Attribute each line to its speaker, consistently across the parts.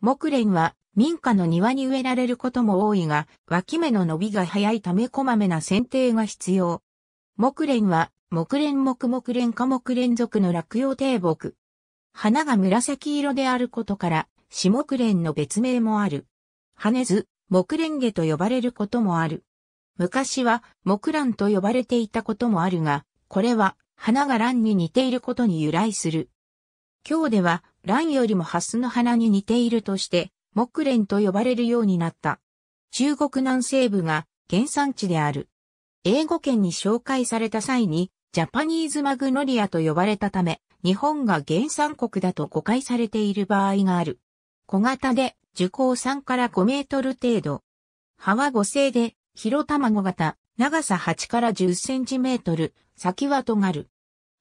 Speaker 1: 木蓮は民家の庭に植えられることも多いが、脇芽の伸びが早いためこまめな剪定が必要。木蓮は木蓮木木蓮科木連続の落葉低木。花が紫色であることから、死木蓮の別名もある。羽ず、木蓮毛と呼ばれることもある。昔は木蘭と呼ばれていたこともあるが、これは花が蘭に似ていることに由来する。今日では蘭よりもハスの花に似ているとして、木蓮と呼ばれるようになった。中国南西部が原産地である。英語圏に紹介された際に、ジャパニーズマグノリアと呼ばれたため、日本が原産国だと誤解されている場合がある。小型で、樹高3から5メートル程度。葉は5星で、広卵型、長さ8から10センチメートル、先は尖る。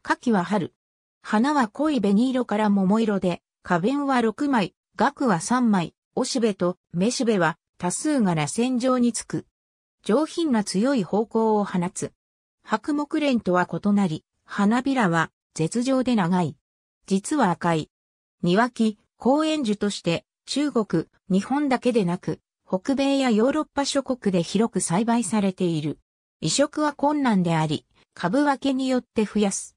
Speaker 1: 夏季は春。花は濃い紅色から桃色で、花弁は6枚、額は3枚、おしべとめしべは多数が螺旋状につく。上品な強い方向を放つ。白木蓮とは異なり、花びらは絶状で長い。実は赤い。庭木、公園樹として中国、日本だけでなく、北米やヨーロッパ諸国で広く栽培されている。移植は困難であり、株分けによって増やす。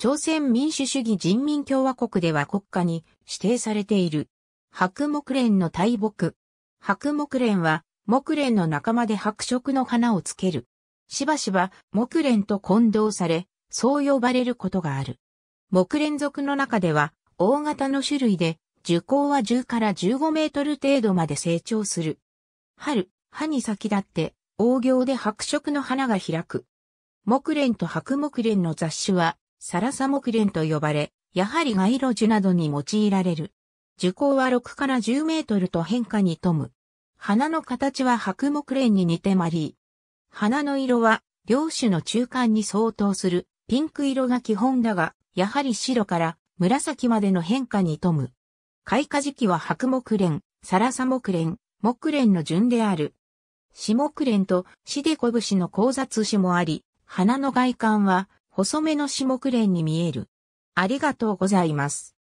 Speaker 1: 朝鮮民主主義人民共和国では国家に指定されている。白木蓮の大木。白木蓮は木蓮の仲間で白色の花をつける。しばしば木蓮と混同され、そう呼ばれることがある。木蓮属の中では大型の種類で樹高は10から15メートル程度まで成長する。春、葉に先立って、大行で白色の花が開く。木蓮と白木蓮の雑種は、サラサ木蓮と呼ばれ、やはり街路樹などに用いられる。樹高は6から10メートルと変化に富む。花の形は白木蓮に似てまり。花の色は、両種の中間に相当する、ピンク色が基本だが、やはり白から紫までの変化に富む。開花時期は白木蓮、サラサ木蓮、木蓮の順である。死木蓮と死で拳の交雑種もあり、花の外観は細めの死木蓮に見える。ありがとうございます。